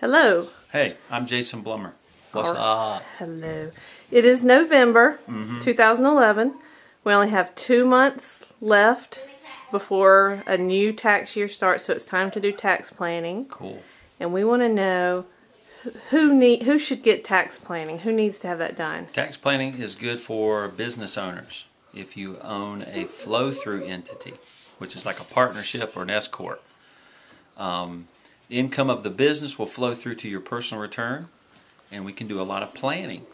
Hello. Hey, I'm Jason Blumer. What's up? Hello. It is November Mm-hmm. 2011. We only have two months left before a new tax year starts, so it's time to do tax planning. Cool. And we want to know who need who should get tax planning. Who needs to have that done? Tax planning is good for business owners if you own a flow through entity, which is like a partnership or an S Corp. Um, the income of the business will flow through to your personal return, and we can do a lot of planning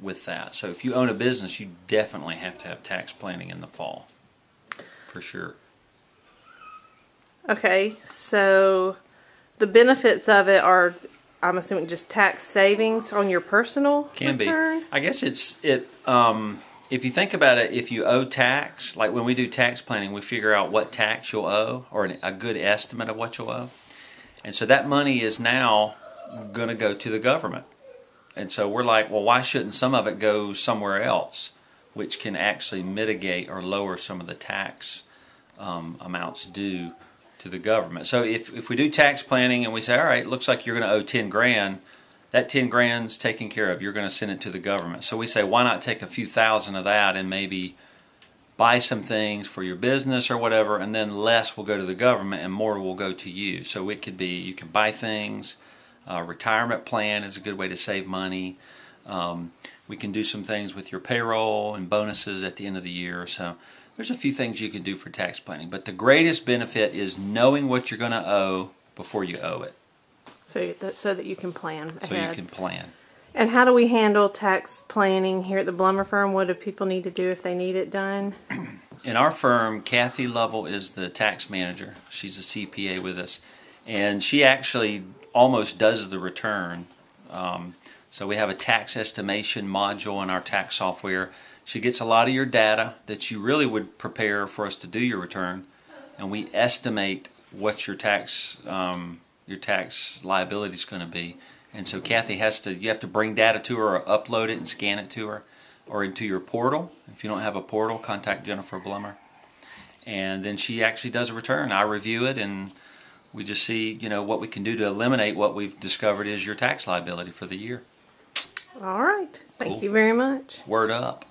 with that. So if you own a business, you definitely have to have tax planning in the fall, for sure. Okay, so the benefits of it are, I'm assuming, just tax savings on your personal Can return. be. I guess it's it. Um, if you think about it, if you owe tax, like when we do tax planning, we figure out what tax you'll owe or an, a good estimate of what you'll owe, and so that money is now going to go to the government. And so we're like, well, why shouldn't some of it go somewhere else, which can actually mitigate or lower some of the tax um, amounts due to the government. So if, if we do tax planning and we say, all right, looks like you're going to owe 10 grand, that 10 grand's taken care of. You're going to send it to the government. So we say, why not take a few thousand of that and maybe buy some things for your business or whatever, and then less will go to the government and more will go to you. So it could be you can buy things. Uh, retirement plan is a good way to save money. Um, we can do some things with your payroll and bonuses at the end of the year. So there's a few things you can do for tax planning. But the greatest benefit is knowing what you're going to owe before you owe it, So that, so that you can plan so ahead. you can plan. And how do we handle tax planning here at the Blumer firm? What do people need to do if they need it done? In our firm, Kathy Lovell is the tax manager. She's a CPA with us, and she actually almost does the return. Um, so we have a tax estimation module in our tax software. She gets a lot of your data that you really would prepare for us to do your return, and we estimate what your tax um, your tax liability is going to be. And so Kathy has to you have to bring data to her or upload it and scan it to her or into your portal. If you don't have a portal, contact Jennifer Blumer. And then she actually does a return. I review it and we just see, you know, what we can do to eliminate what we've discovered is your tax liability for the year. All right. Thank Cool. you very much. Word up.